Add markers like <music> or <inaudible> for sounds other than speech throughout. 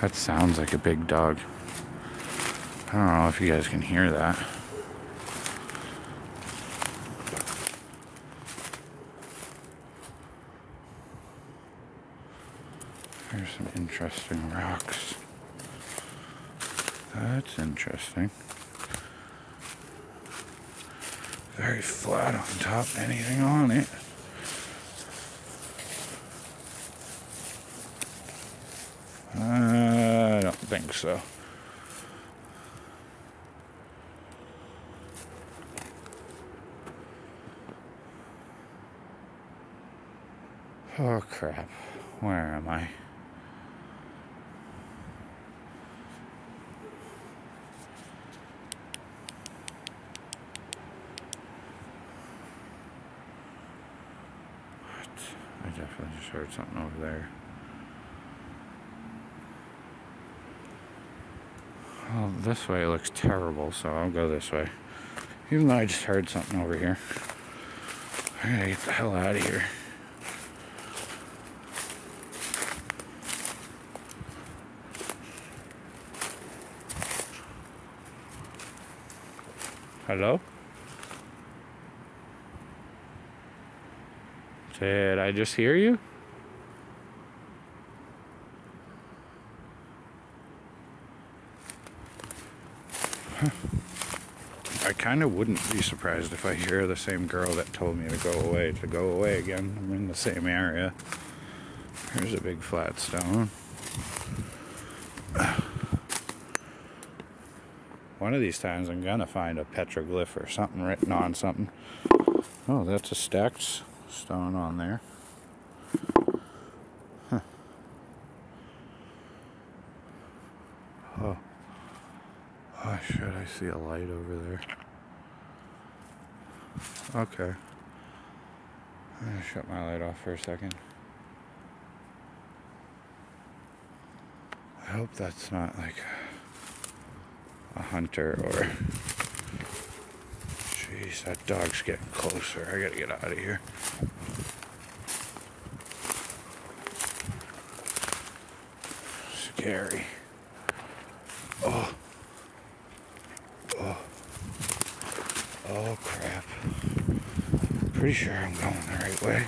That sounds like a big dog. I don't know if you guys can hear that. There's some interesting rocks. That's interesting. Very flat on top, anything on it. I don't think so. Oh crap. Where am I? What? I definitely just heard something over there. Well, this way looks terrible, so I'll go this way. Even though I just heard something over here. I gotta get the hell out of here. Hello? Did I just hear you? I kind of wouldn't be surprised if I hear the same girl that told me to go away to go away again. I'm in the same area. Here's a big flat stone. <sighs> One of these times I'm gonna find a petroglyph or something written on something. Oh, that's a stacked stone on there. Huh. Oh. Oh, shit, I see a light over there. Okay. I'm gonna shut my light off for a second. I hope that's not like a hunter or. Jeez, that dog's getting closer. I gotta get out of here. Scary. Oh. Oh. Oh, crap. Pretty sure I'm going the right way.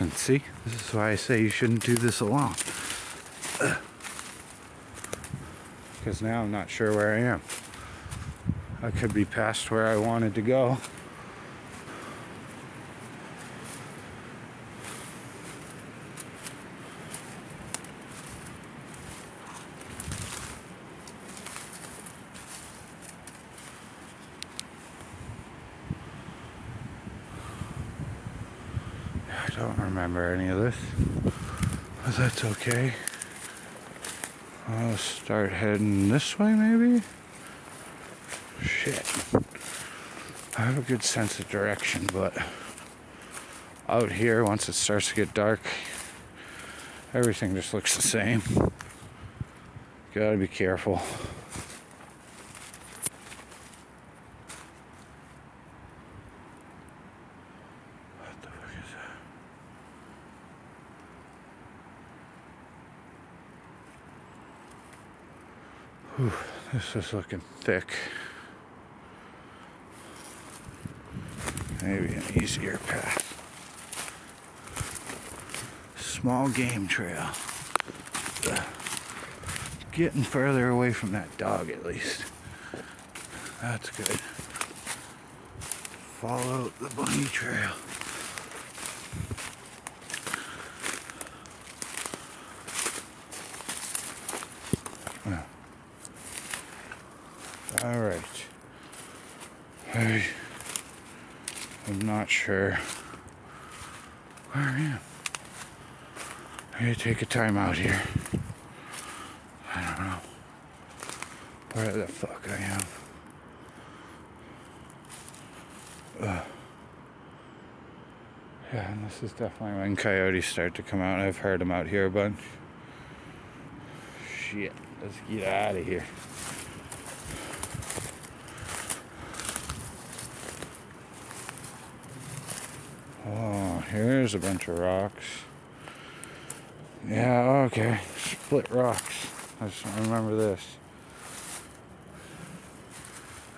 And see, this is why I say you shouldn't do this alone. Because now I'm not sure where I am. I could be past where I wanted to go. I don't remember any of this, but that's okay. I'll start heading this way, maybe? Shit. I have a good sense of direction, but out here, once it starts to get dark, everything just looks the same. Gotta be careful. What the fuck is that? Whew, this is looking thick. Maybe an easier path. Small game trail. Getting further away from that dog at least. That's good. Follow the bunny trail. All right. I, I'm not sure where I am. I gotta take a time out here. I don't know where the fuck I am. Ugh. Yeah, and this is definitely when coyotes start to come out. I've heard them out here a bunch. Shit, let's get out of here. Oh, here's a bunch of rocks. Yeah, okay. Split rocks. I just remember this.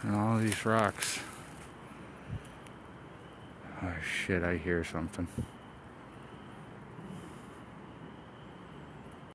And all these rocks. Oh shit, I hear something.